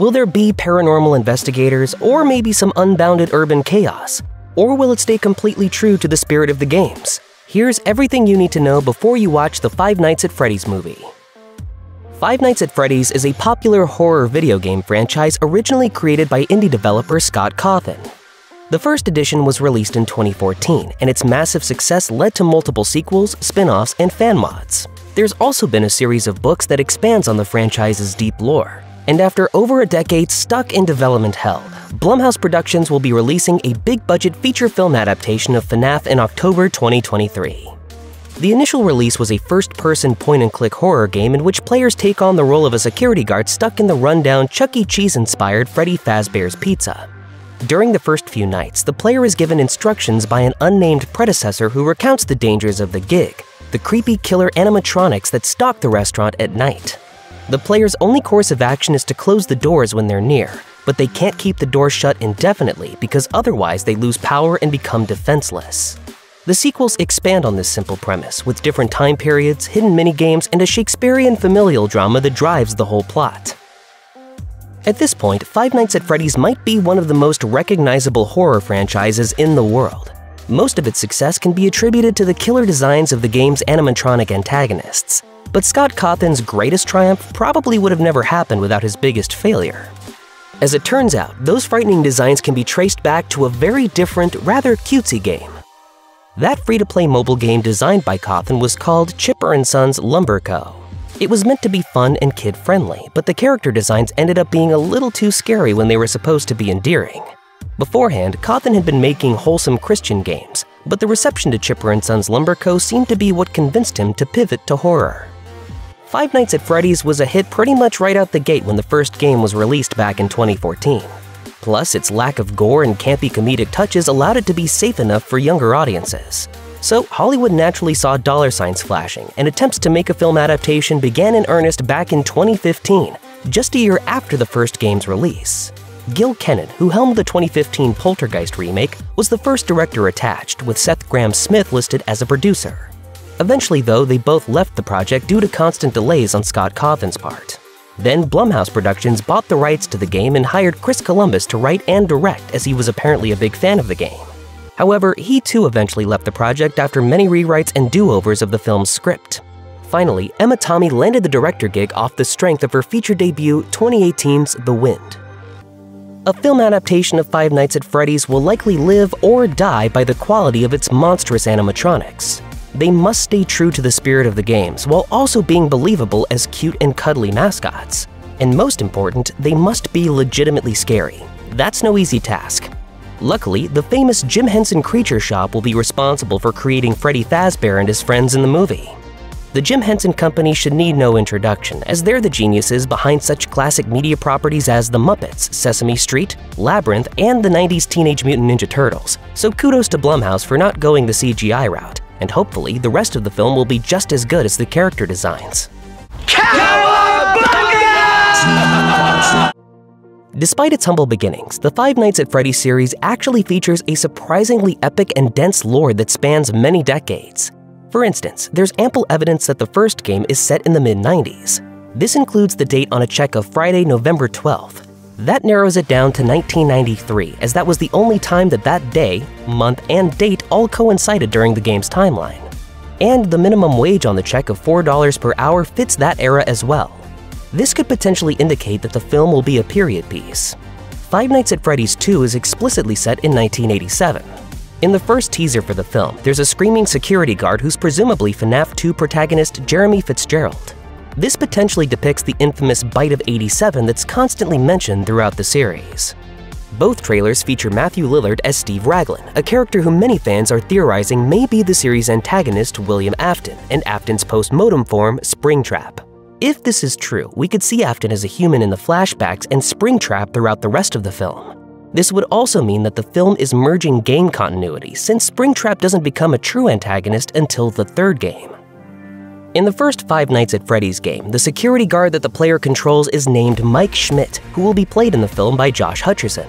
Will there be paranormal investigators, or maybe some unbounded urban chaos? Or will it stay completely true to the spirit of the games? Here's everything you need to know before you watch the Five Nights at Freddy's movie. Five Nights at Freddy's is a popular horror video game franchise originally created by indie developer Scott Cawthon. The first edition was released in 2014, and its massive success led to multiple sequels, spin-offs, and fan mods. There's also been a series of books that expands on the franchise's deep lore. And after over a decade stuck in development hell, Blumhouse Productions will be releasing a big-budget feature film adaptation of FNAF in October 2023. The initial release was a first-person point-and-click horror game in which players take on the role of a security guard stuck in the rundown Chuck E. Cheese-inspired Freddy Fazbear's Pizza. During the first few nights, the player is given instructions by an unnamed predecessor who recounts the dangers of the gig, the creepy killer animatronics that stalk the restaurant at night. The player's only course of action is to close the doors when they're near, but they can't keep the doors shut indefinitely because otherwise they lose power and become defenseless. The sequels expand on this simple premise with different time periods, hidden minigames, and a Shakespearean familial drama that drives the whole plot. At this point, Five Nights at Freddy's might be one of the most recognizable horror franchises in the world. Most of its success can be attributed to the killer designs of the game's animatronic antagonists, but Scott Cawthon's greatest triumph probably would have never happened without his biggest failure. As it turns out, those frightening designs can be traced back to a very different, rather cutesy game. That free-to-play mobile game designed by Cawthon was called Chipper & Sons Lumber Co. It was meant to be fun and kid-friendly, but the character designs ended up being a little too scary when they were supposed to be endearing. Beforehand, Cawthon had been making wholesome Christian games, but the reception to Chipper & Sons Lumber Co. seemed to be what convinced him to pivot to horror. Five Nights at Freddy's was a hit pretty much right out the gate when the first game was released back in 2014. Plus, its lack of gore and campy comedic touches allowed it to be safe enough for younger audiences. So, Hollywood naturally saw dollar signs flashing, and attempts to make a film adaptation began in earnest back in 2015, just a year after the first game's release. Gil Kenan, who helmed the 2015 Poltergeist remake, was the first director attached, with Seth Grahame-Smith listed as a producer. Eventually, though, they both left the project due to constant delays on Scott Cawthon's part. Then Blumhouse Productions bought the rights to the game and hired Chris Columbus to write and direct as he was apparently a big fan of the game. However, he too eventually left the project after many rewrites and do-overs of the film's script. Finally, Emma Tammi landed the director gig off the strength of her feature debut 2018's The Wind. A film adaptation of Five Nights at Freddy's will likely live or die by the quality of its monstrous animatronics they must stay true to the spirit of the games while also being believable as cute and cuddly mascots. And most important, they must be legitimately scary. That's no easy task. Luckily, the famous Jim Henson Creature Shop will be responsible for creating Freddy Fazbear and his friends in the movie. The Jim Henson Company should need no introduction, as they're the geniuses behind such classic media properties as The Muppets, Sesame Street, Labyrinth, and the 90s Teenage Mutant Ninja Turtles, so kudos to Blumhouse for not going the CGI route and hopefully the rest of the film will be just as good as the character designs. Despite its humble beginnings, the Five Nights at Freddy's series actually features a surprisingly epic and dense lore that spans many decades. For instance, there's ample evidence that the first game is set in the mid-90s. This includes the date on a check of Friday, November 12th, that narrows it down to 1993, as that was the only time that that day, month, and date all coincided during the game's timeline. And the minimum wage on the check of $4 per hour fits that era as well. This could potentially indicate that the film will be a period piece. Five Nights at Freddy's 2 is explicitly set in 1987. In the first teaser for the film, there's a screaming security guard who's presumably FNAF 2 protagonist Jeremy Fitzgerald. This potentially depicts the infamous Bite of 87 that's constantly mentioned throughout the series. Both trailers feature Matthew Lillard as Steve Raglan, a character whom many fans are theorizing may be the series' antagonist William Afton and Afton's post-mortem form, Springtrap. If this is true, we could see Afton as a human in the flashbacks and Springtrap throughout the rest of the film. This would also mean that the film is merging game continuity, since Springtrap doesn't become a true antagonist until the third game. In the first Five Nights at Freddy's game, the security guard that the player controls is named Mike Schmidt, who will be played in the film by Josh Hutcherson.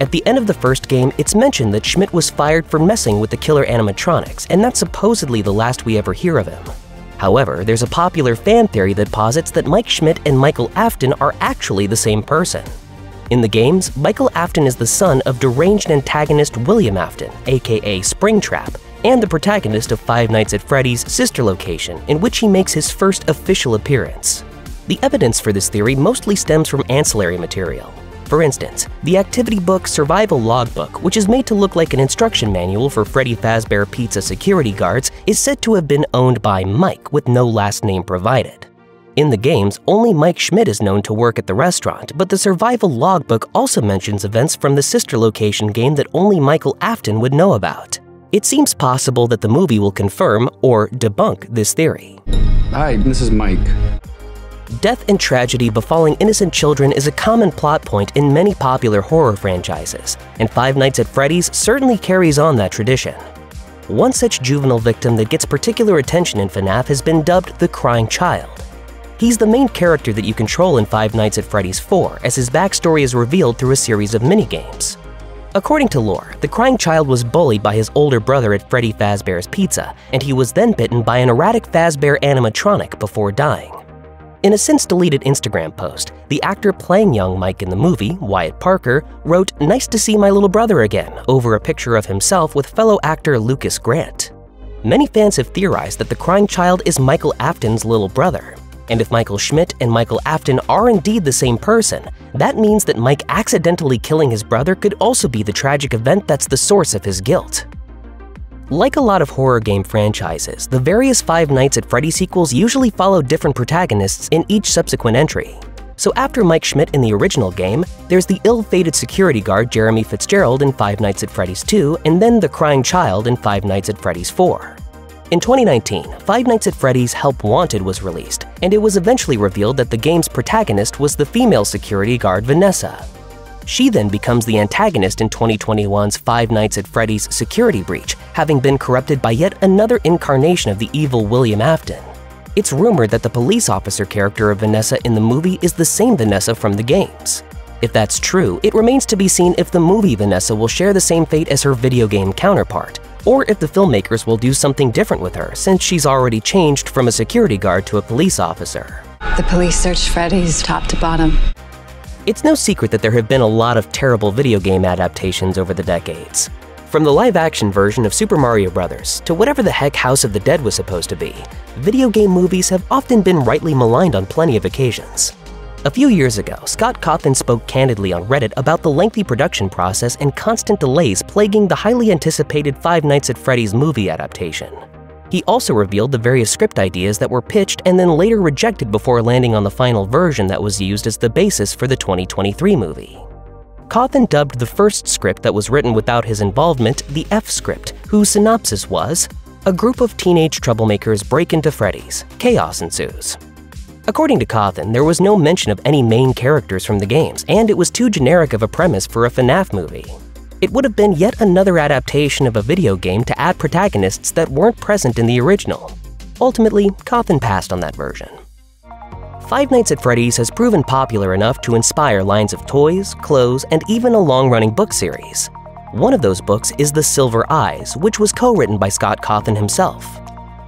At the end of the first game, it's mentioned that Schmidt was fired for messing with the killer animatronics, and that's supposedly the last we ever hear of him. However, there's a popular fan theory that posits that Mike Schmidt and Michael Afton are actually the same person. In the games, Michael Afton is the son of deranged antagonist William Afton, aka Springtrap, and the protagonist of Five Nights at Freddy's sister location, in which he makes his first official appearance. The evidence for this theory mostly stems from ancillary material. For instance, the activity book Survival Logbook, which is made to look like an instruction manual for Freddy Fazbear Pizza security guards, is said to have been owned by Mike with no last name provided. In the games, only Mike Schmidt is known to work at the restaurant, but the Survival Logbook also mentions events from the sister location game that only Michael Afton would know about. It seems possible that the movie will confirm or debunk this theory. Hi, this is Mike. Death and tragedy befalling innocent children is a common plot point in many popular horror franchises, and Five Nights at Freddy's certainly carries on that tradition. One such juvenile victim that gets particular attention in FNAF has been dubbed the Crying Child. He's the main character that you control in Five Nights at Freddy's 4, as his backstory is revealed through a series of minigames. According to lore, the crying child was bullied by his older brother at Freddy Fazbear's Pizza, and he was then bitten by an erratic Fazbear animatronic before dying. In a since-deleted Instagram post, the actor playing young Mike in the movie, Wyatt Parker, wrote, Nice to see my little brother again, over a picture of himself with fellow actor Lucas Grant. Many fans have theorized that the crying child is Michael Afton's little brother, and if Michael Schmidt and Michael Afton are indeed the same person, that means that Mike accidentally killing his brother could also be the tragic event that's the source of his guilt. Like a lot of horror game franchises, the various Five Nights at Freddy sequels usually follow different protagonists in each subsequent entry. So after Mike Schmidt in the original game, there's the ill-fated security guard Jeremy Fitzgerald in Five Nights at Freddy's 2, and then the crying child in Five Nights at Freddy's 4. In 2019, Five Nights at Freddy's Help Wanted was released, and it was eventually revealed that the game's protagonist was the female security guard Vanessa. She then becomes the antagonist in 2021's Five Nights at Freddy's Security Breach, having been corrupted by yet another incarnation of the evil William Afton. It's rumored that the police officer character of Vanessa in the movie is the same Vanessa from the games. If that's true, it remains to be seen if the movie Vanessa will share the same fate as her video game counterpart, or if the filmmakers will do something different with her since she's already changed from a security guard to a police officer. The police searched Freddy's top to bottom. It's no secret that there have been a lot of terrible video game adaptations over the decades. From the live-action version of Super Mario Bros. to whatever the heck House of the Dead was supposed to be, video game movies have often been rightly maligned on plenty of occasions. A few years ago, Scott Cawthon spoke candidly on Reddit about the lengthy production process and constant delays plaguing the highly anticipated Five Nights at Freddy's movie adaptation. He also revealed the various script ideas that were pitched and then later rejected before landing on the final version that was used as the basis for the 2023 movie. Cawthon dubbed the first script that was written without his involvement the F script, whose synopsis was, a group of teenage troublemakers break into Freddy's. Chaos ensues. According to Cawthon, there was no mention of any main characters from the games, and it was too generic of a premise for a FNAF movie. It would have been yet another adaptation of a video game to add protagonists that weren't present in the original. Ultimately, Cawthon passed on that version. Five Nights at Freddy's has proven popular enough to inspire lines of toys, clothes, and even a long-running book series. One of those books is The Silver Eyes, which was co-written by Scott Cawthon himself.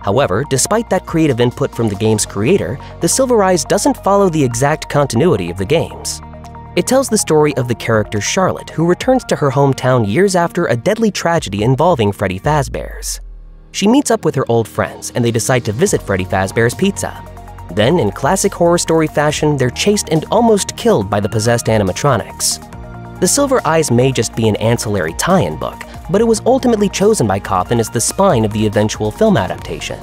However, despite that creative input from the game's creator, The Silver Eyes doesn't follow the exact continuity of the games. It tells the story of the character Charlotte, who returns to her hometown years after a deadly tragedy involving Freddy Fazbear's. She meets up with her old friends, and they decide to visit Freddy Fazbear's Pizza. Then, in classic horror story fashion, they're chased and almost killed by the possessed animatronics. The Silver Eyes may just be an ancillary tie-in book, but it was ultimately chosen by Cawthon as the spine of the eventual film adaptation.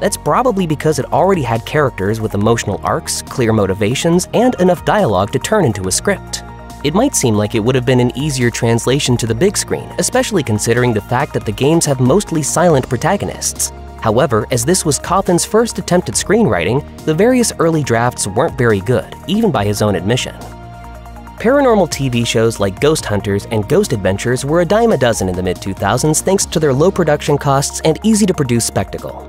That's probably because it already had characters with emotional arcs, clear motivations, and enough dialogue to turn into a script. It might seem like it would have been an easier translation to the big screen, especially considering the fact that the games have mostly silent protagonists. However, as this was Cawthon's first attempt at screenwriting, the various early drafts weren't very good, even by his own admission. Paranormal TV shows like Ghost Hunters and Ghost Adventures were a dime a dozen in the mid-2000s thanks to their low production costs and easy-to-produce spectacle.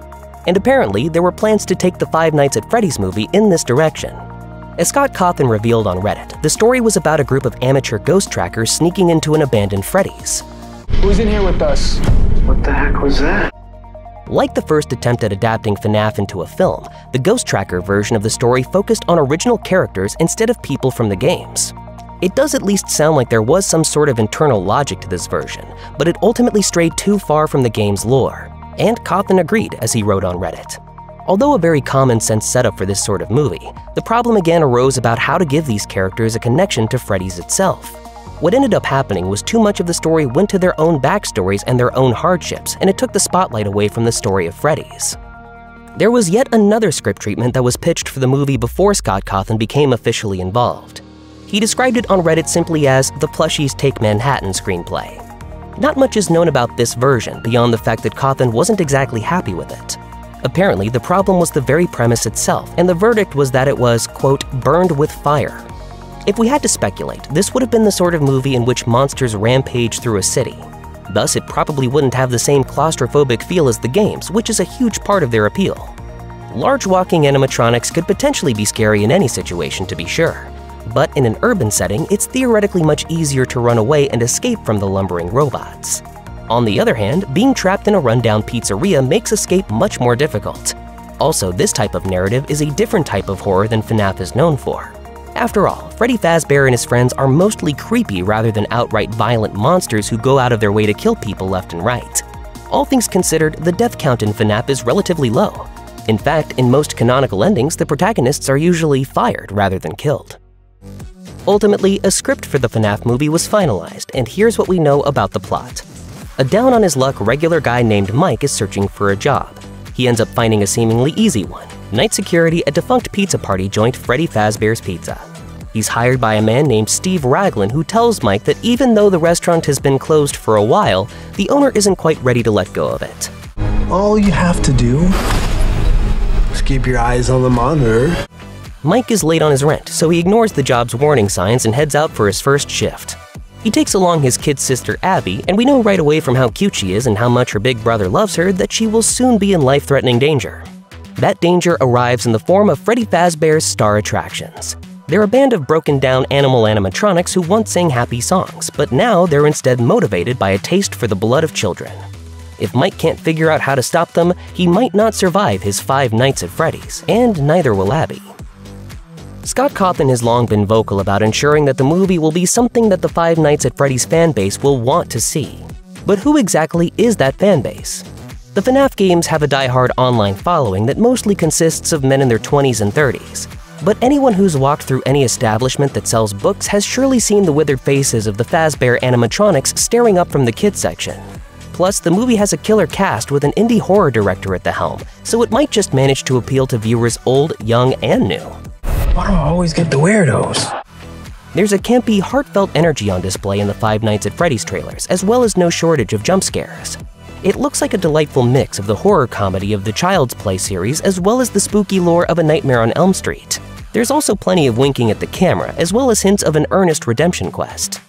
And apparently, there were plans to take the Five Nights at Freddy's movie in this direction. As Scott Cawthon revealed on Reddit, the story was about a group of amateur ghost trackers sneaking into an abandoned Freddy's. Who's in here with us? What the heck was that? Like the first attempt at adapting FNAF into a film, the Ghost Tracker version of the story focused on original characters instead of people from the games. It does at least sound like there was some sort of internal logic to this version, but it ultimately strayed too far from the game's lore, and Cawthon agreed as he wrote on Reddit. Although a very common sense setup for this sort of movie, the problem again arose about how to give these characters a connection to Freddy's itself. What ended up happening was too much of the story went to their own backstories and their own hardships, and it took the spotlight away from the story of Freddy's. There was yet another script treatment that was pitched for the movie before Scott Cawthon became officially involved. He described it on Reddit simply as the Plushies Take Manhattan screenplay. Not much is known about this version beyond the fact that Cawthon wasn't exactly happy with it. Apparently, the problem was the very premise itself, and the verdict was that it was, quote, burned with fire. If we had to speculate, this would have been the sort of movie in which monsters rampage through a city. Thus, it probably wouldn't have the same claustrophobic feel as the games, which is a huge part of their appeal. Large walking animatronics could potentially be scary in any situation, to be sure. But in an urban setting, it's theoretically much easier to run away and escape from the lumbering robots. On the other hand, being trapped in a rundown pizzeria makes escape much more difficult. Also, this type of narrative is a different type of horror than FNAF is known for. After all, Freddy Fazbear and his friends are mostly creepy rather than outright violent monsters who go out of their way to kill people left and right. All things considered, the death count in FNAF is relatively low. In fact, in most canonical endings, the protagonists are usually fired rather than killed. Ultimately, a script for the FNAF movie was finalized, and here's what we know about the plot. A down on his luck regular guy named Mike is searching for a job. He ends up finding a seemingly easy one night security at defunct pizza party joint Freddy Fazbear's Pizza. He's hired by a man named Steve Raglan who tells Mike that even though the restaurant has been closed for a while, the owner isn't quite ready to let go of it. All you have to do is keep your eyes on the monitor. Mike is late on his rent, so he ignores the job's warning signs and heads out for his first shift. He takes along his kid sister Abby, and we know right away from how cute she is and how much her big brother loves her that she will soon be in life threatening danger. That danger arrives in the form of Freddy Fazbear's Star Attractions. They're a band of broken down animal animatronics who once sang happy songs, but now they're instead motivated by a taste for the blood of children. If Mike can't figure out how to stop them, he might not survive his five nights at Freddy's, and neither will Abby. Scott Cawthon has long been vocal about ensuring that the movie will be something that the Five Nights at Freddy's fanbase will want to see. But who exactly is that fanbase? The FNAF games have a die-hard online following that mostly consists of men in their 20s and 30s. But anyone who's walked through any establishment that sells books has surely seen the withered faces of the Fazbear animatronics staring up from the kids section. Plus, the movie has a killer cast with an indie horror director at the helm, so it might just manage to appeal to viewers old, young, and new. Why do I always get the weirdos? There's a campy, heartfelt energy on display in the Five Nights at Freddy's trailers, as well as no shortage of jump scares. It looks like a delightful mix of the horror comedy of the Child's Play series as well as the spooky lore of A Nightmare on Elm Street. There's also plenty of winking at the camera, as well as hints of an earnest redemption quest.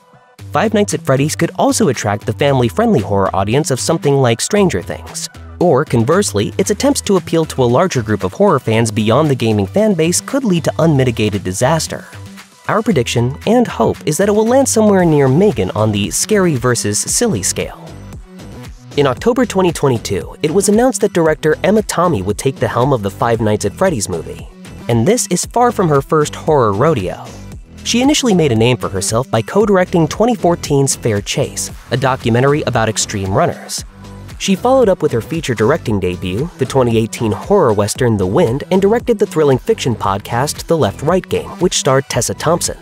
Five Nights at Freddy's could also attract the family-friendly horror audience of something like Stranger Things. Or conversely, its attempts to appeal to a larger group of horror fans beyond the gaming fanbase could lead to unmitigated disaster. Our prediction and hope is that it will land somewhere near Megan on the scary versus silly scale. In October 2022, it was announced that director Emma Tammi would take the helm of the Five Nights at Freddy's movie. And this is far from her first horror rodeo. She initially made a name for herself by co-directing 2014's Fair Chase, a documentary about extreme runners. She followed up with her feature directing debut, the 2018 horror western The Wind, and directed the thrilling fiction podcast The Left Right Game, which starred Tessa Thompson.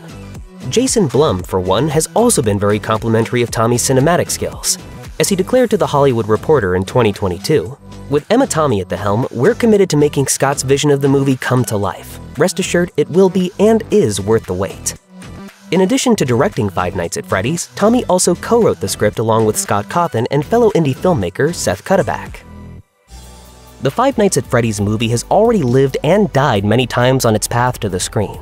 Jason Blum, for one, has also been very complimentary of Tammi's cinematic skills. As he declared to The Hollywood Reporter in 2022, with Emma Tammi at the helm, we're committed to making Scott's vision of the movie come to life. Rest assured, it will be and is worth the wait. In addition to directing Five Nights at Freddy's, Tammi also co-wrote the script along with Scott Cawthon and fellow indie filmmaker Seth Cuddeback. The Five Nights at Freddy's movie has already lived and died many times on its path to the screen.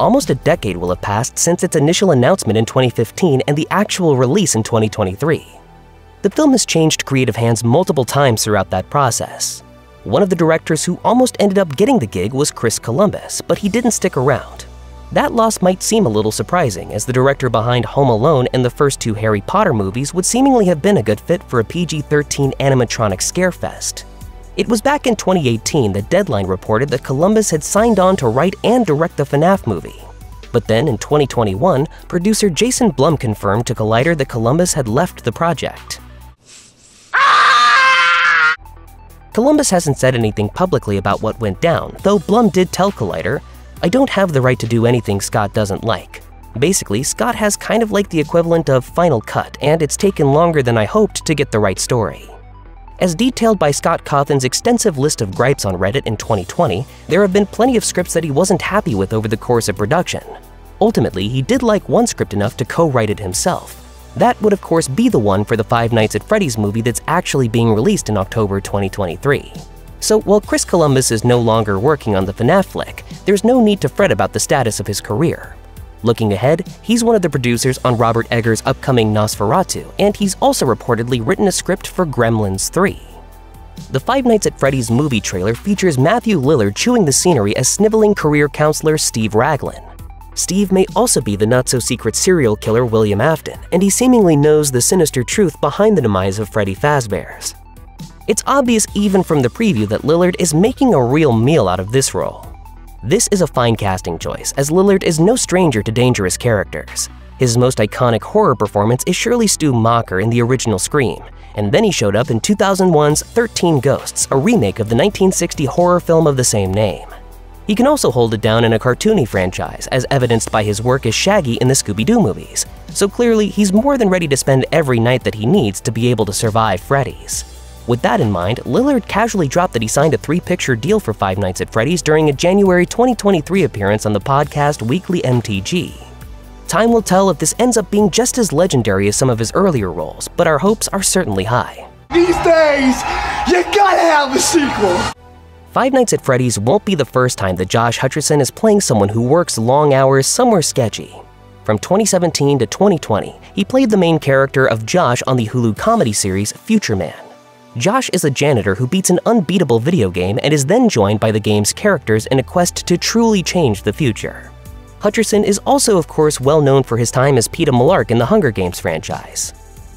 Almost a decade will have passed since its initial announcement in 2015 and the actual release in 2023. The film has changed creative hands multiple times throughout that process. One of the directors who almost ended up getting the gig was Chris Columbus, but he didn't stick around. That loss might seem a little surprising, as the director behind Home Alone and the first two Harry Potter movies would seemingly have been a good fit for a PG 13 animatronic scarefest. It was back in 2018 that Deadline reported that Columbus had signed on to write and direct the FNAF movie. But then in 2021, producer Jason Blum confirmed to Collider that Columbus had left the project. Columbus hasn't said anything publicly about what went down, though Blum did tell Collider, I don't have the right to do anything Scott doesn't like. Basically, Scott has kind of like the equivalent of Final Cut, and it's taken longer than I hoped to get the right story. As detailed by Scott Cawthon's extensive list of gripes on Reddit in 2020, there have been plenty of scripts that he wasn't happy with over the course of production. Ultimately, he did like one script enough to co-write it himself. That would of course be the one for the Five Nights at Freddy's movie that's actually being released in October 2023. So while Chris Columbus is no longer working on the FNAF flick, there's no need to fret about the status of his career. Looking ahead, he's one of the producers on Robert Eggers' upcoming Nosferatu, and he's also reportedly written a script for Gremlins 3. The Five Nights at Freddy's movie trailer features Matthew Lillard chewing the scenery as sniveling career counselor Steve Raglan. Steve may also be the not-so-secret serial killer William Afton, and he seemingly knows the sinister truth behind the demise of Freddy Fazbear's. It's obvious even from the preview that Lillard is making a real meal out of this role. This is a fine casting choice, as Lillard is no stranger to dangerous characters. His most iconic horror performance is surely Stu Macher in the original Scream, and then he showed up in 2001's 13 Ghosts, a remake of the 1960 horror film of the same name. He can also hold it down in a cartoony franchise, as evidenced by his work as Shaggy in the Scooby-Doo movies, so clearly he's more than ready to spend every night that he needs to be able to survive Freddy's. With that in mind, Lillard casually dropped that he signed a three-picture deal for Five Nights at Freddy's during a January 2023 appearance on the podcast Weekly MTG. Time will tell if this ends up being just as legendary as some of his earlier roles, but our hopes are certainly high. These days, you gotta have a sequel. Five Nights at Freddy's won't be the first time that Josh Hutcherson is playing someone who works long hours somewhere sketchy. From 2017 to 2020, he played the main character of Josh on the Hulu comedy series Future Man. Josh is a janitor who beats an unbeatable video game and is then joined by the game's characters in a quest to truly change the future. Hutcherson is also, of course, well known for his time as Peeta Mellark in the Hunger Games franchise.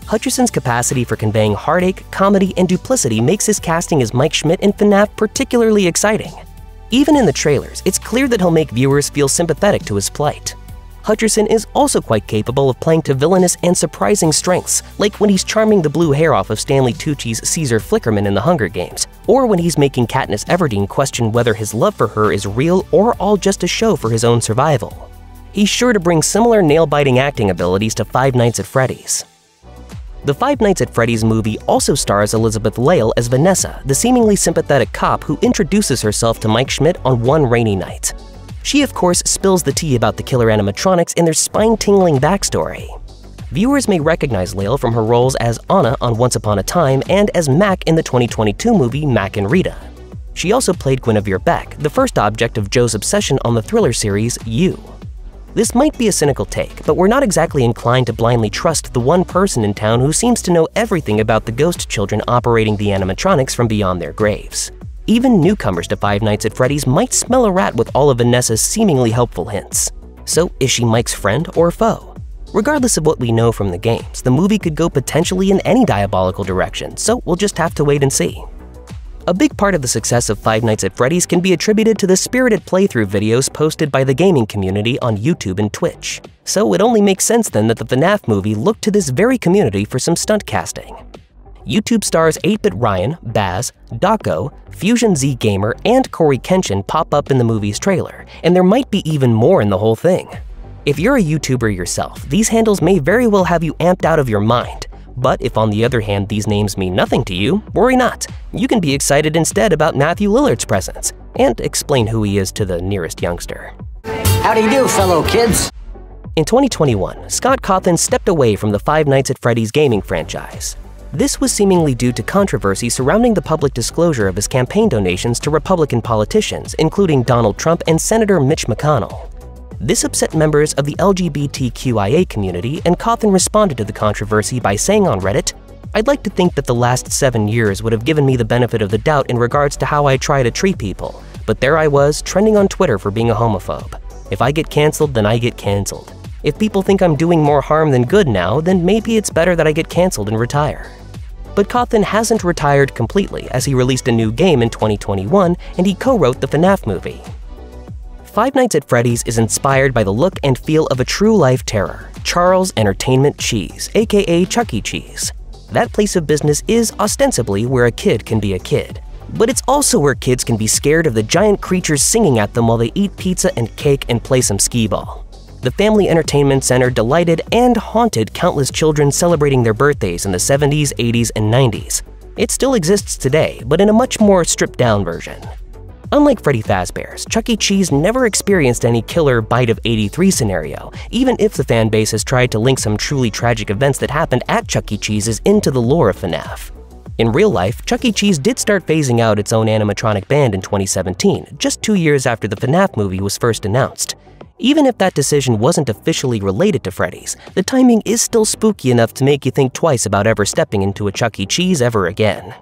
Hutcherson's capacity for conveying heartache, comedy, and duplicity makes his casting as Mike Schmidt in FNAF particularly exciting. Even in the trailers, it's clear that he'll make viewers feel sympathetic to his plight. Hutcherson is also quite capable of playing to villainous and surprising strengths, like when he's charming the blue hair off of Stanley Tucci's Caesar Flickerman in The Hunger Games, or when he's making Katniss Everdeen question whether his love for her is real or all just a show for his own survival. He's sure to bring similar nail-biting acting abilities to Five Nights at Freddy's. The Five Nights at Freddy's movie also stars Elizabeth Lail as Vanessa, the seemingly sympathetic cop who introduces herself to Mike Schmidt on one rainy night. She, of course, spills the tea about the killer animatronics and their spine-tingling backstory. Viewers may recognize Lail from her roles as Anna on Once Upon a Time and as Mac in the 2022 movie Mac and Rita. She also played Guinevere Beck, the first object of Joe's obsession on the thriller series You. This might be a cynical take, but we're not exactly inclined to blindly trust the one person in town who seems to know everything about the ghost children operating the animatronics from beyond their graves. Even newcomers to Five Nights at Freddy's might smell a rat with all of Vanessa's seemingly helpful hints. So is she Mike's friend or foe? Regardless of what we know from the games, the movie could go potentially in any diabolical direction, so we'll just have to wait and see. A big part of the success of Five Nights at Freddy's can be attributed to the spirited playthrough videos posted by the gaming community on YouTube and Twitch. So it only makes sense then that the FNAF movie looked to this very community for some stunt casting. YouTube stars 8-Bit Ryan, Baz, Dawko, Fusion Z Gamer, and Corey Kenshin pop up in the movie's trailer, and there might be even more in the whole thing. If you're a YouTuber yourself, these handles may very well have you amped out of your mind. But if on the other hand these names mean nothing to you, worry not. You can be excited instead about Matthew Lillard's presence, and explain who he is to the nearest youngster. How do you do, fellow kids? In 2021, Scott Cawthon stepped away from the Five Nights at Freddy's gaming franchise. This was seemingly due to controversy surrounding the public disclosure of his campaign donations to Republican politicians, including Donald Trump and Senator Mitch McConnell. This upset members of the LGBTQIA community, and Cawthon responded to the controversy by saying on Reddit, I'd like to think that the last seven years would have given me the benefit of the doubt in regards to how I try to treat people, but there I was, trending on Twitter for being a homophobe. If I get cancelled, then I get cancelled. If people think I'm doing more harm than good now, then maybe it's better that I get cancelled and retire. But Cawthon hasn't retired completely as he released a new game in 2021 and he co-wrote the FNAF movie. Five Nights at Freddy's is inspired by the look and feel of a true-life terror, Charles Entertainment Cheese, aka Chuck E. Cheese. That place of business is ostensibly where a kid can be a kid. But it's also where kids can be scared of the giant creatures singing at them while they eat pizza and cake and play some skee ball. The Family Entertainment Center delighted and haunted countless children celebrating their birthdays in the 70s, 80s, and 90s. It still exists today, but in a much more stripped down version. Unlike Freddy Fazbear's, Chuck E. Cheese never experienced any killer Bite of 83 scenario, even if the fan base has tried to link some truly tragic events that happened at Chuck E. Cheese's into the lore of FNAF. In real life, Chuck E. Cheese did start phasing out its own animatronic band in 2017, just two years after the FNAF movie was first announced. Even if that decision wasn't officially related to Freddy's, the timing is still spooky enough to make you think twice about ever stepping into a Chuck E. Cheese ever again.